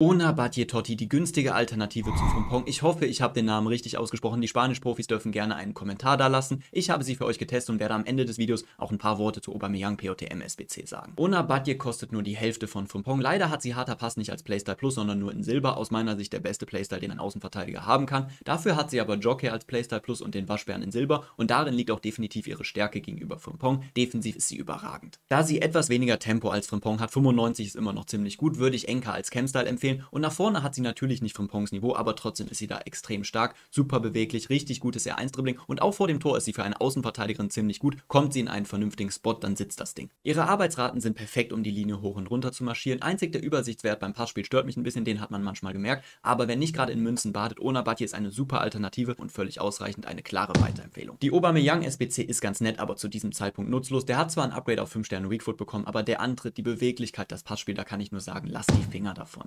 Ona Totti, die günstige Alternative zu Frimpong. Ich hoffe, ich habe den Namen richtig ausgesprochen. Die Spanisch-Profis dürfen gerne einen Kommentar da lassen. Ich habe sie für euch getestet und werde am Ende des Videos auch ein paar Worte zu Aubameyang POTM SBC sagen. Ona Badje kostet nur die Hälfte von Frimpong. Leider hat sie harter Pass nicht als Playstyle Plus, sondern nur in Silber. Aus meiner Sicht der beste Playstyle, den ein Außenverteidiger haben kann. Dafür hat sie aber Jockey als Playstyle Plus und den Waschbären in Silber und darin liegt auch definitiv ihre Stärke gegenüber Frimpong. Defensiv ist sie überragend. Da sie etwas weniger Tempo als Frimpong hat, 95 ist immer noch ziemlich gut, würde ich Enka als Cam-Style empfehlen und nach vorne hat sie natürlich nicht vom Pongs Niveau, aber trotzdem ist sie da extrem stark, super beweglich, richtig gutes R1-Dribbling und auch vor dem Tor ist sie für eine Außenverteidigerin ziemlich gut. Kommt sie in einen vernünftigen Spot, dann sitzt das Ding. Ihre Arbeitsraten sind perfekt, um die Linie hoch und runter zu marschieren. Einzig der Übersichtswert beim Passspiel stört mich ein bisschen, den hat man manchmal gemerkt, aber wenn nicht gerade in Münzen badet, Ona Batje ist eine super Alternative und völlig ausreichend eine klare Weiterempfehlung. Die Aubameyang SBC ist ganz nett, aber zu diesem Zeitpunkt nutzlos. Der hat zwar ein Upgrade auf 5 Sterne Weakfoot bekommen, aber der Antritt, die Beweglichkeit, das Passspiel, da kann ich nur sagen, lass die Finger davon.